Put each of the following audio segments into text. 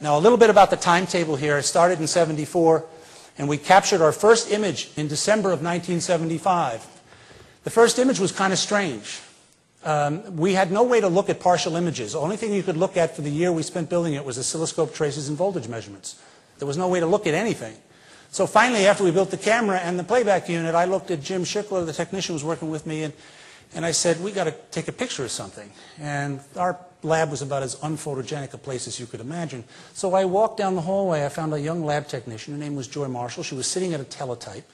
Now, a little bit about the timetable here. It started in 74, and we captured our first image in December of 1975. The first image was kind of strange. Um, we had no way to look at partial images. The only thing you could look at for the year we spent building it was oscilloscope traces and voltage measurements. There was no way to look at anything. So finally, after we built the camera and the playback unit, I looked at Jim Schueckler, the technician who was working with me, and, and I said, we got to take a picture of something. And our lab was about as unphotogenic a place as you could imagine. So I walked down the hallway. I found a young lab technician. Her name was Joy Marshall. She was sitting at a teletype.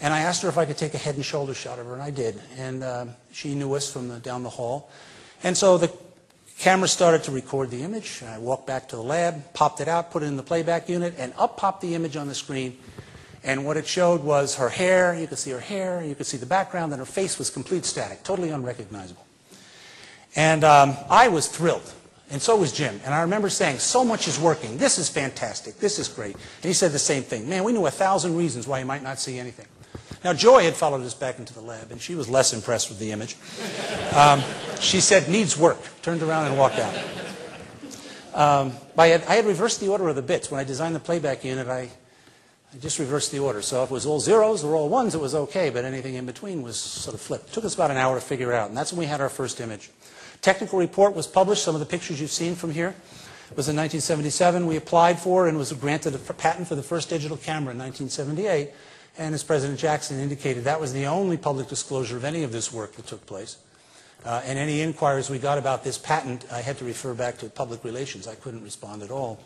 And I asked her if I could take a head and shoulder shot of her, and I did. And uh, she knew us from the, down the hall. And so the camera started to record the image. I walked back to the lab, popped it out, put it in the playback unit, and up popped the image on the screen. And what it showed was her hair. You could see her hair. You could see the background. And her face was complete static, totally unrecognizable. And um, I was thrilled. And so was Jim. And I remember saying, so much is working. This is fantastic. This is great. And he said the same thing. Man, we knew a thousand reasons why you might not see anything. Now, Joy had followed us back into the lab, and she was less impressed with the image. Um, she said, needs work, turned around and walked out. Um, I, had, I, had, reversed the order of the bits. When I designed the playback unit, I, I, just reversed the order. So if it was all zeros or all ones, it was okay, but anything in between was sort of flipped. It took us about an hour to figure it out, and that's when we had our first image. Technical report was published. Some of the pictures you've seen from here it was in 1977. We applied for and was granted a patent for the first digital camera in 1978. And as President Jackson indicated, that was the only public disclosure of any of this work that took place. Uh, and any inquiries we got about this patent, I had to refer back to public relations. I couldn't respond at all.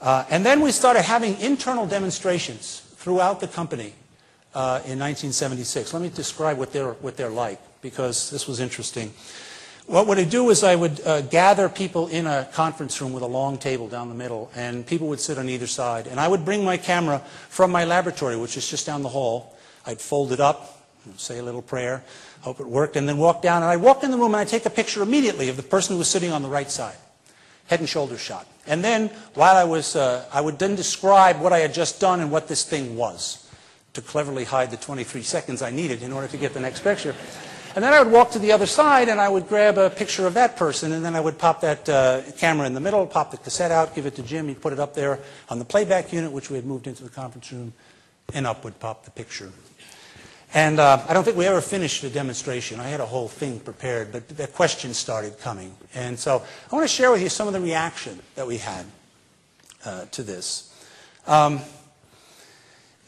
Uh, and then we started having internal demonstrations throughout the company uh, in 1976. Let me describe what they're, what they're like, because this was interesting. What would I do is I would uh, gather people in a conference room with a long table down the middle, and people would sit on either side. And I would bring my camera from my laboratory, which is just down the hall. I'd fold it up, say a little prayer, hope it worked, and then walk down. And I'd walk in the room and I'd take a picture immediately of the person who was sitting on the right side, head and shoulder shot. And then, while I was, uh, I would then describe what I had just done and what this thing was to cleverly hide the 23 seconds I needed in order to get the next picture. And then I would walk to the other side and I would grab a picture of that person and then I would pop that uh, camera in the middle, pop the cassette out, give it to Jim. He'd put it up there on the playback unit, which we had moved into the conference room, and up would pop the picture. And uh, I don't think we ever finished the demonstration. I had a whole thing prepared, but the questions started coming. And so I want to share with you some of the reaction that we had uh, to this. Um,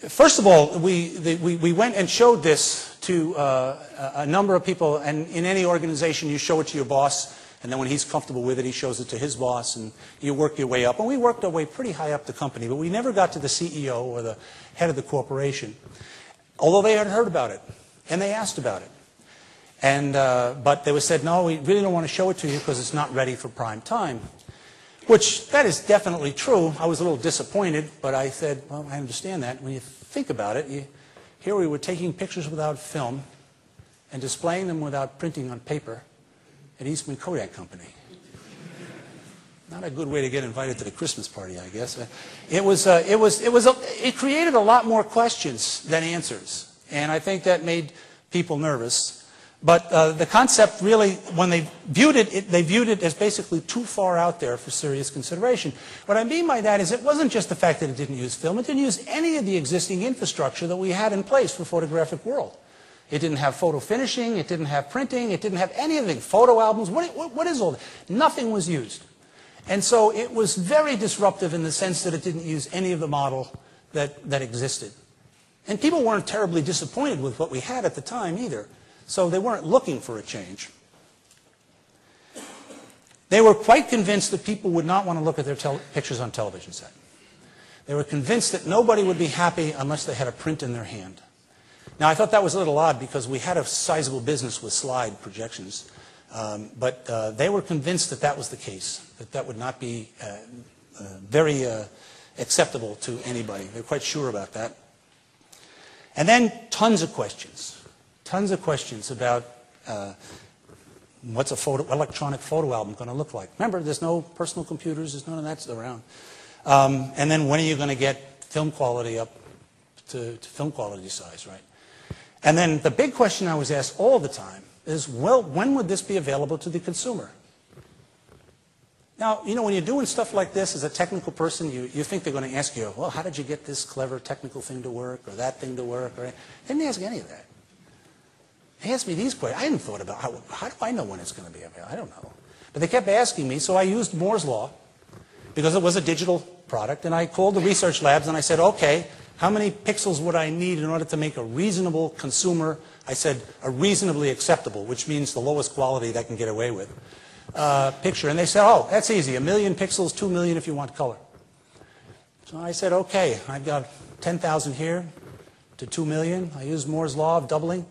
first of all, we, the, we, we went and showed this to uh, a number of people, and in any organization, you show it to your boss, and then when he's comfortable with it, he shows it to his boss, and you work your way up. And we worked our way pretty high up the company, but we never got to the CEO or the head of the corporation, although they had heard about it, and they asked about it. And, uh, but they were said, no, we really don't want to show it to you because it's not ready for prime time. Which, that is definitely true. I was a little disappointed, but I said, well, I understand that. When you think about it, you, here we were taking pictures without film and displaying them without printing on paper at Eastman Kodak Company. Not a good way to get invited to the Christmas party, I guess. It was, uh, it was, it was, a, it created a lot more questions than answers, and I think that made people nervous. But uh, the concept really, when they viewed it, it, they viewed it as basically too far out there for serious consideration. What I mean by that is it wasn't just the fact that it didn't use film, it didn't use any of the existing infrastructure that we had in place for photographic world. It didn't have photo finishing, it didn't have printing, it didn't have anything, photo albums, what, what, what is all that? Nothing was used. And so it was very disruptive in the sense that it didn't use any of the model that, that existed. And people weren't terribly disappointed with what we had at the time either. So they weren't looking for a change. They were quite convinced that people would not want to look at their pictures on television set. They were convinced that nobody would be happy unless they had a print in their hand. Now, I thought that was a little odd because we had a sizable business with slide projections. Um, but uh, they were convinced that that was the case, that that would not be uh, uh, very uh, acceptable to anybody. They're quite sure about that. And then tons of questions tons of questions about uh, what's a photo, electronic photo album going to look like. Remember, there's no personal computers, there's none of that around. Um, and then when are you going to get film quality up to, to, film quality size, right? And then the big question I was asked all the time is, well, when would this be available to the consumer? Now, you know, when you're doing stuff like this as a technical person, you, you think they're going to ask you, well, how did you get this clever technical thing to work or that thing to work? Or, they didn't ask any of that. They asked me these questions. I hadn't thought about how, how do I know when it's going to be available? I don't know. But they kept asking me, so I used Moore's Law because it was a digital product. And I called the research labs and I said, okay, how many pixels would I need in order to make a reasonable consumer, I said a reasonably acceptable, which means the lowest quality that can get away with, uh, picture. And they said, oh, that's easy, a million pixels, two million if you want color. So I said, okay, I've got 10,000 here to 2 million. I used Moore's law of doubling.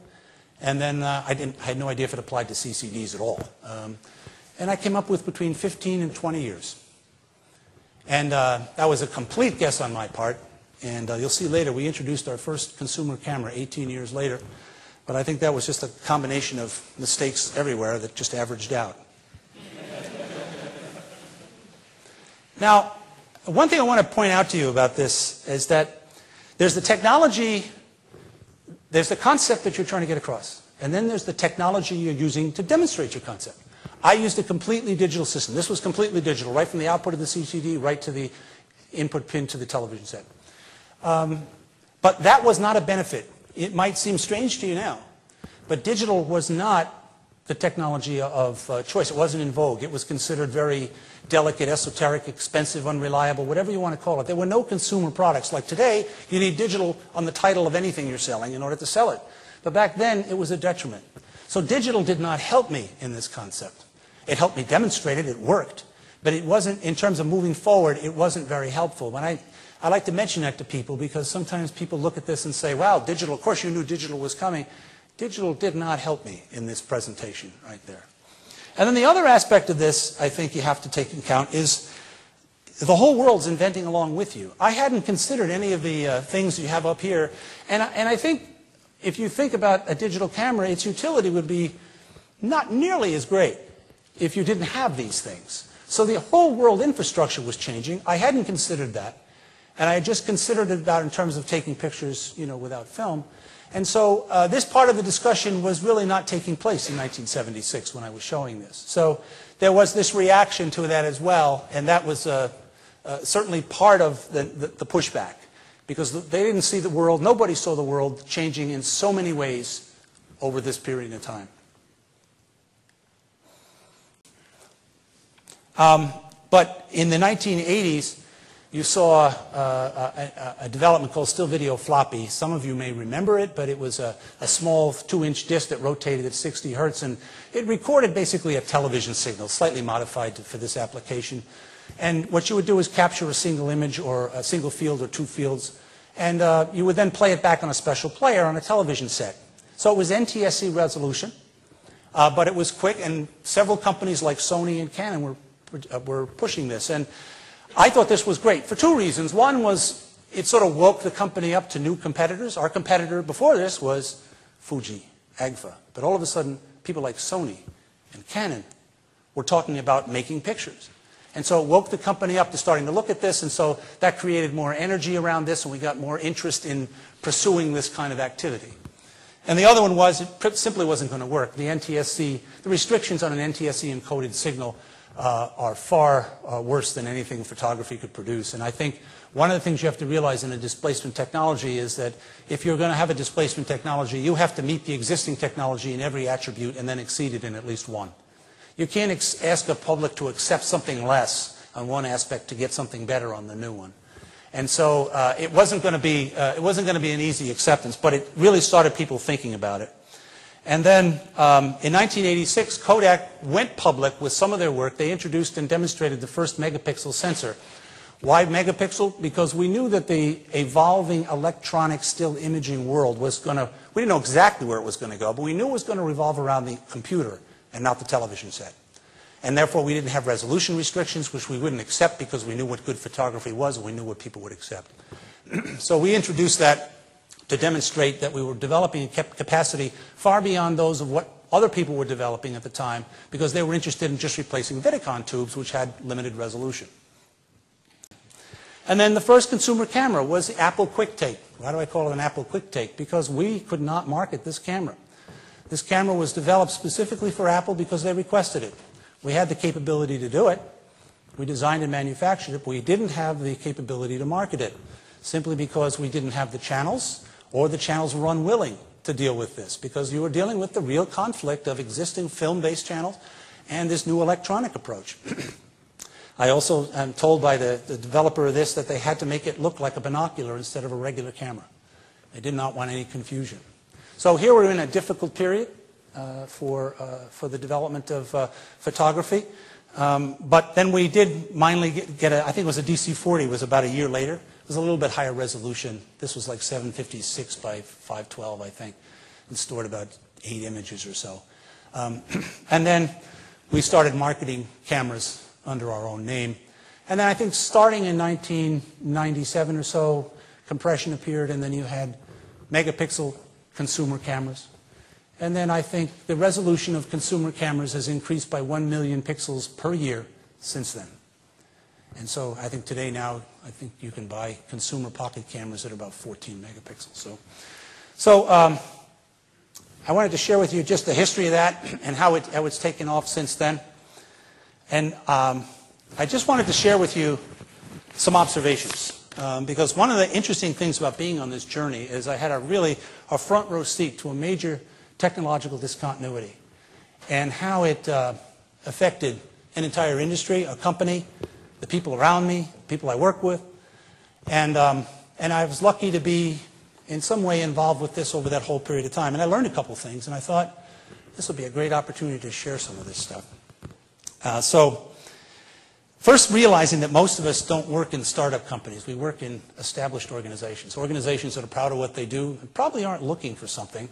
And then uh, I, didn't, I had no idea if it applied to CCDs at all. Um, and I came up with between 15 and 20 years. And uh, that was a complete guess on my part. And uh, you'll see later, we introduced our first consumer camera 18 years later. But I think that was just a combination of mistakes everywhere that just averaged out. now, one thing I want to point out to you about this is that there's the technology, there's the concept that you're trying to get across. And then there's the technology you're using to demonstrate your concept. I used a completely digital system. This was completely digital, right from the output of the CCD right to the input pin to the television set. Um, but that was not a benefit. It might seem strange to you now, but digital was not the technology of uh, choice. It wasn't in vogue. It was considered very delicate, esoteric, expensive, unreliable, whatever you want to call it. There were no consumer products. Like today, you need digital on the title of anything you're selling in order to sell it. But back then, it was a detriment. So digital did not help me in this concept. It helped me demonstrate it. It worked. But it wasn't, in terms of moving forward, it wasn't very helpful. When I, I like to mention that to people because sometimes people look at this and say, wow, digital, of course you knew digital was coming. Digital did not help me in this presentation right there. And then the other aspect of this I think you have to take into account is the whole world's inventing along with you. I hadn't considered any of the uh, things you have up here. And, and I think if you think about a digital camera, its utility would be not nearly as great if you didn't have these things. So the whole world infrastructure was changing. I hadn't considered that. And I had just considered it about in terms of taking pictures, you know, without film. And so uh, this part of the discussion was really not taking place in 1976 when I was showing this. So there was this reaction to that as well, and that was uh, uh, certainly part of the, the, the pushback because they didn't see the world, nobody saw the world changing in so many ways over this period of time. Um, but in the 1980s, you saw uh, a, a, development called still video floppy. Some of you may remember it, but it was a, a small two-inch disc that rotated at 60 hertz, and it recorded basically a television signal, slightly modified to, for this application. And what you would do is capture a single image or a single field or two fields, and uh, you would then play it back on a special player on a television set. So it was NTSC resolution, uh, but it was quick, and several companies like Sony and Canon were uh, were pushing this. And I thought this was great for two reasons. One was it sort of woke the company up to new competitors. Our competitor before this was Fuji, Agfa. But all of a sudden, people like Sony and Canon were talking about making pictures. And so it woke the company up to starting to look at this, and so that created more energy around this, and we got more interest in pursuing this kind of activity. And the other one was it simply wasn't going to work. The NTSC, the restrictions on an NTSC encoded signal uh, are far uh, worse than anything photography could produce. And I think one of the things you have to realize in a displacement technology is that if you're going to have a displacement technology, you have to meet the existing technology in every attribute and then exceed it in at least one. You can't ask a public to accept something less on one aspect to get something better on the new one. And so uh, it wasn't going to be uh, it wasn't going to be an easy acceptance, but it really started people thinking about it. And then um, in 1986, Kodak went public with some of their work. They introduced and demonstrated the first megapixel sensor. Why megapixel? Because we knew that the evolving electronic still imaging world was going to, we didn't know exactly where it was going to go, but we knew it was going to revolve around the computer and not the television set. And therefore, we didn't have resolution restrictions, which we wouldn't accept because we knew what good photography was and we knew what people would accept. so we introduced that to demonstrate that we were developing a capacity far beyond those of what other people were developing at the time because they were interested in just replacing Vidicon tubes, which had limited resolution. And then the first consumer camera was the Apple QuickTake. Why do I call it an Apple QuickTake? Because we could not market this camera. This camera was developed specifically for Apple because they requested it. We had the capability to do it, We designed and manufactured it, but we didn't have the capability to market it, simply because we didn't have the channels, or the channels were unwilling to deal with this, because you were dealing with the real conflict of existing film-based channels and this new electronic approach. I also am told by the, the developer of this that they had to make it look like a binocular instead of a regular camera. They did not want any confusion. So here we're in a difficult period uh, for, uh, for the development of uh, photography. Um, but then we did finally get, get, a, I think it was a DC-40, was about a year later. It was a little bit higher resolution. This was like 756 by 512, I think, and stored about eight images or so. Um, and then we started marketing cameras under our own name. And then I think starting in 1997 or so, compression appeared, and then you had megapixel consumer cameras. And then I think the resolution of consumer cameras has increased by 1 million pixels per year since then. And so I think today now, I think you can buy consumer pocket cameras at about 14 megapixels. So, so um, I wanted to share with you just the history of that and how, it, how it's taken off since then. And um, I just wanted to share with you some observations. Um, because one of the interesting things about being on this journey is I had a really a front row seat to a major technological discontinuity and how it uh, affected an entire industry, a company, the people around me, the people I work with. And, um, and I was lucky to be in some way involved with this over that whole period of time. And I learned a couple things, and I thought this would be a great opportunity to share some of this stuff. Uh, so First, realizing that most of us don't work in startup companies. We work in established organizations, organizations that are proud of what they do and probably aren't looking for something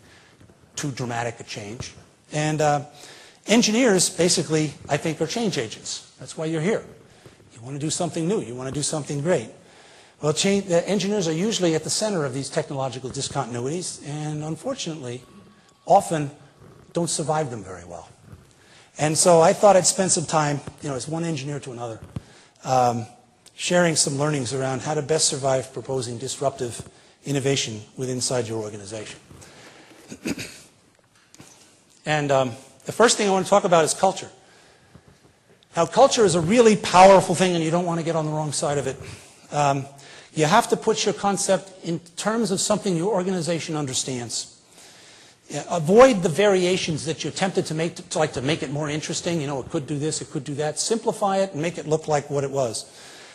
too dramatic a change. And uh, engineers, basically, I think, are change agents. That's why you're here. Want to do something new. You want to do something great. Well, change, the engineers are usually at the center of these technological discontinuities, and unfortunately, often don't survive them very well. And so I thought I'd spend some time, you know, as one engineer to another, um, sharing some learnings around how to best survive proposing disruptive innovation within inside your organization. and um, the first thing I want to talk about is culture. Now, culture is a really powerful thing, and you don't want to get on the wrong side of it. Um, you have to put your concept in terms of something your organization understands. Avoid the variations that you're tempted to make, to, like to make it more interesting. You know, it could do this, it could do that. Simplify it and make it look like what it was.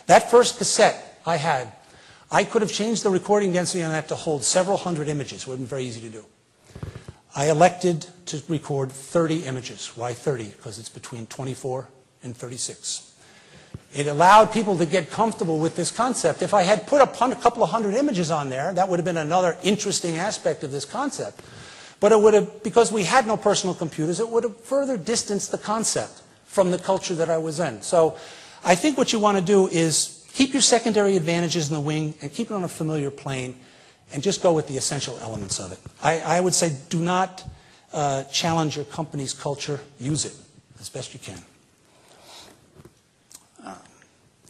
That first cassette I had, I could have changed the recording density on that to hold several hundred images. It would have been very easy to do. I elected to record 30 images. Why 30? Because it's between 24 and 36. It allowed people to get comfortable with this concept. If I had put a couple of hundred images on there, that would have been another interesting aspect of this concept. But it would have, because we had no personal computers, it would have further distanced the concept from the culture that I was in. So I think what you want to do is keep your secondary advantages in the wing and keep it on a familiar plane and just go with the essential elements of it. I, I would say do not uh, challenge your company's culture. Use it as best you can.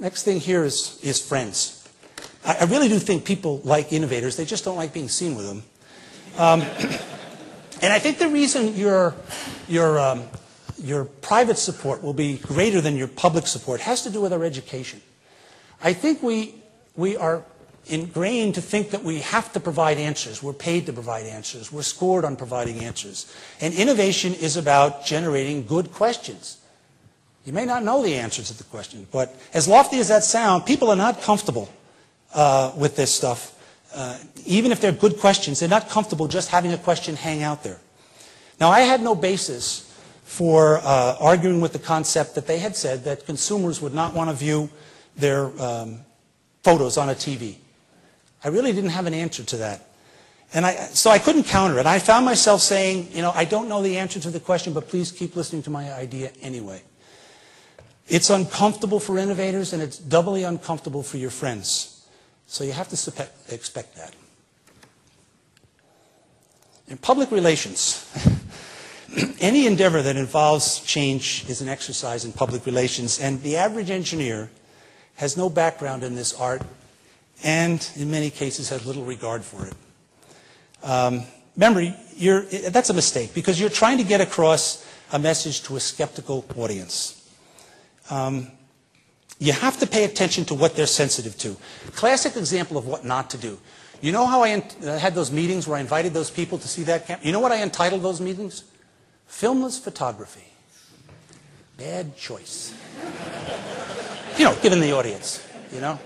Next thing here is, is friends. I, I, really do think people like innovators. They just don't like being seen with them. Um, And I think the reason your, your, um, your private support will be greater than your public support has to do with our education. I think we, we are ingrained to think that we have to provide answers. We're paid to provide answers. We're scored on providing answers. And innovation is about generating good questions. You may not know the answers to the question, but as lofty as that sounds, people are not comfortable uh, with this stuff uh, even if they're good questions, they're not comfortable just having a question hang out there. Now, I had no basis for uh, arguing with the concept that they had said that consumers would not want to view their um, photos on a TV. I really didn't have an answer to that. And I, so I couldn't counter it. I found myself saying, you know, I don't know the answer to the question, but please keep listening to my idea anyway. It's uncomfortable for innovators, and it's doubly uncomfortable for your friends. So you have to expect that. In public relations, any endeavor that involves change is an exercise in public relations, and the average engineer has no background in this art and, in many cases, has little regard for it. Um, remember, that's a mistake because you're trying to get across a message to a skeptical audience. Um, You have to pay attention to what they're sensitive to. Classic example of what not to do. You know how I uh, had those meetings where I invited those people to see that camp? You know what I entitled those meetings? Filmless photography. Bad choice. you know, given the audience, you know?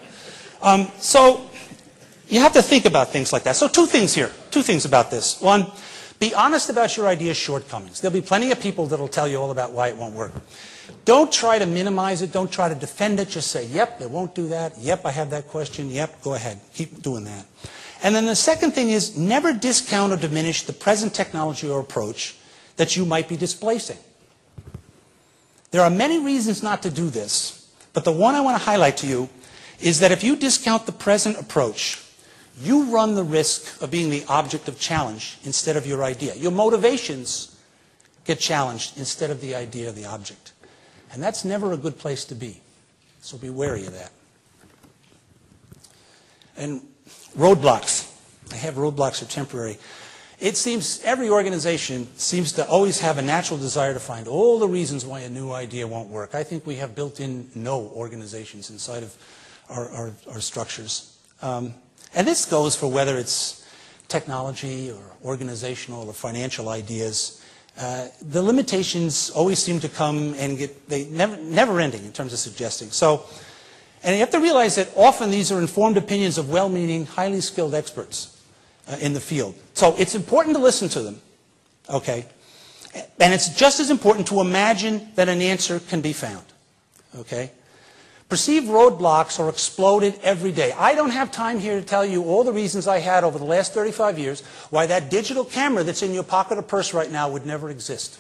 Um, so you have to think about things like that. So two things here, two things about this. One, be honest about your idea's shortcomings. There'll be plenty of people that'll tell you all about why it won't work. Don't try to minimize it. Don't try to defend it. Just say, yep, it won't do that. Yep, I have that question. Yep, go ahead. Keep doing that. And then the second thing is never discount or diminish the present technology or approach that you might be displacing. There are many reasons not to do this, but the one I want to highlight to you is that if you discount the present approach, you run the risk of being the object of challenge instead of your idea. Your motivations get challenged instead of the idea of the object. And that's never a good place to be. So be wary of that. And roadblocks. I have roadblocks are temporary. It seems every organization seems to always have a natural desire to find all the reasons why a new idea won't work. I think we have built in no organizations inside of our, our, our structures. Um, and this goes for whether it's technology or organizational or financial ideas. Uh, the limitations always seem to come and get they never never ending in terms of suggesting. So, and you have to realize that often these are informed opinions of well-meaning, highly skilled experts uh, in the field. So it's important to listen to them, okay? And it's just as important to imagine that an answer can be found, okay? Perceived roadblocks are exploded every day. I don't have time here to tell you all the reasons I had over the last 35 years why that digital camera that's in your pocket or purse right now would never exist.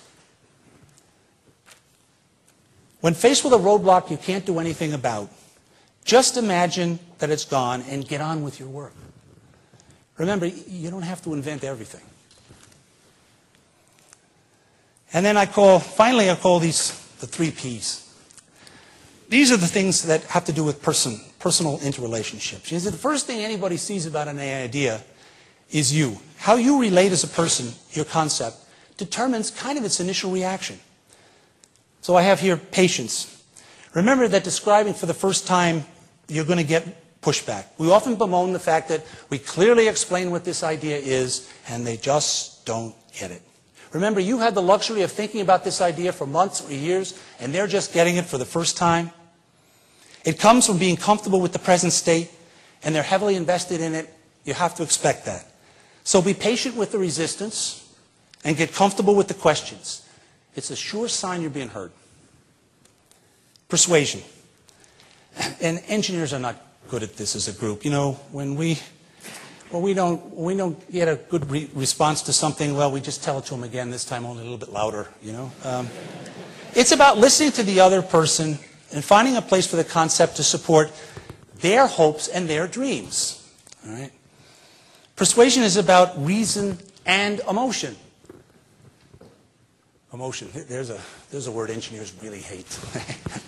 When faced with a roadblock you can't do anything about, just imagine that it's gone and get on with your work. Remember, you don't have to invent everything. And then I call, finally I call these the three Ps. These are the things that have to do with person, personal interrelationships. You know, the first thing anybody sees about an idea is you. How you relate as a person, your concept, determines kind of its initial reaction. So I have here patience. Remember that describing for the first time, you're going to get pushback. We often bemoan the fact that we clearly explain what this idea is, and they just don't get it. Remember, you had the luxury of thinking about this idea for months or years, and they're just getting it for the first time. It comes from being comfortable with the present state, and they're heavily invested in it. You have to expect that. So be patient with the resistance and get comfortable with the questions. It's a sure sign you're being heard. Persuasion. And engineers are not good at this as a group. You know, when we, when we, don't, we don't get a good re response to something, well, we just tell it to them again, this time only a little bit louder, you know. Um, it's about listening to the other person and finding a place for the concept to support their hopes and their dreams. All right? Persuasion is about reason and emotion. Emotion. There's a, there's a word engineers really hate.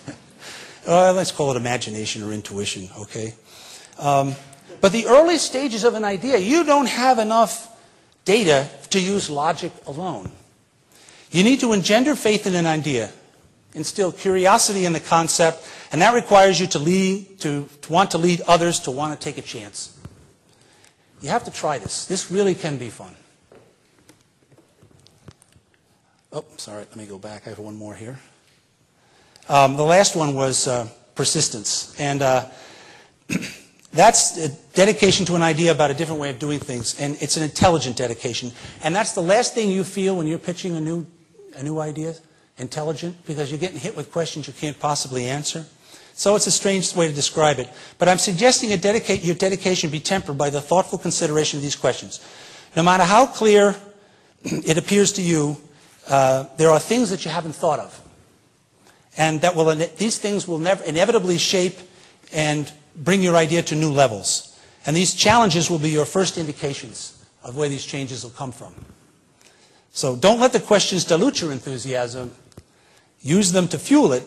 uh, let's call it imagination or intuition, okay? Um, but the early stages of an idea, you don't have enough data to use logic alone. You need to engender faith in an idea instill curiosity in the concept, and that requires you to, lead, to, to want to lead others to want to take a chance. You have to try this. This really can be fun. Oh, sorry, let me go back. I have one more here. Um, the last one was uh, persistence. And uh, that's a dedication to an idea about a different way of doing things. And it's an intelligent dedication. And that's the last thing you feel when you're pitching a new, a new idea intelligent because you're getting hit with questions you can't possibly answer. So it's a strange way to describe it. But I'm suggesting your dedication be tempered by the thoughtful consideration of these questions. No matter how clear it appears to you, uh, there are things that you haven't thought of. And that will, these things will never, inevitably shape and bring your idea to new levels. And these challenges will be your first indications of where these changes will come from. So don't let the questions dilute your enthusiasm. Use them to fuel it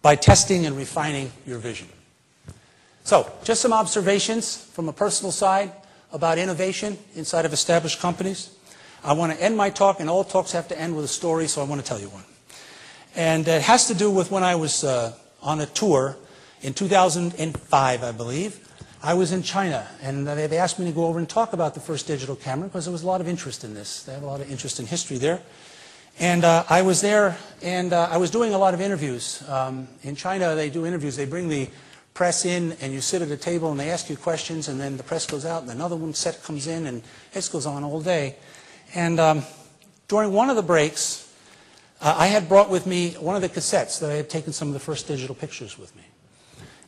by testing and refining your vision. So, just some observations from a personal side about innovation inside of established companies. I want to end my talk, and all talks have to end with a story, so I want to tell you one. And it has to do with when I was uh, on a tour in 2005, I believe, I was in China, and they asked me to go over and talk about the first digital camera because there was a lot of interest in this. They have a lot of interest in history there. And uh, I was there, and uh, I was doing a lot of interviews. Um, in China, they do interviews. They bring the press in, and you sit at a table, and they ask you questions, and then the press goes out, and another one set comes in, and this goes on all day. And um, during one of the breaks, uh, I had brought with me one of the cassettes that I had taken some of the first digital pictures with me.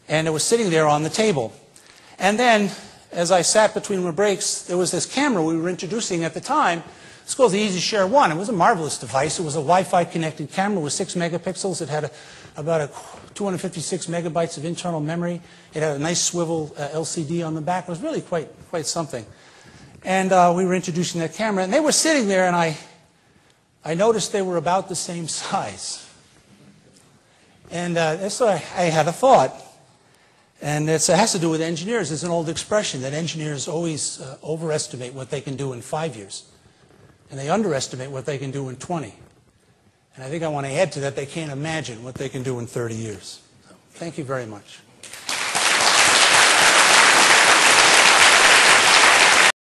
And it was sitting there on the table. And then, as I sat between the breaks, there was this camera we were introducing at the time. Called the EasyShare 1. It was a marvelous device. It was a Wi-Fi connected camera with 6 megapixels. It had a, about a 256 megabytes of internal memory. It had a nice swivel uh, LCD on the back. It was really quite, quite something. And uh, we were introducing that camera, and they were sitting there, and I, I noticed they were about the same size. And uh, so I, I had a thought. And it has to do with engineers. It's an old expression that engineers always uh, overestimate what they can do in five years, and they underestimate what they can do in 20. And I think I want to add to that, they can't imagine what they can do in 30 years. So, thank you very much.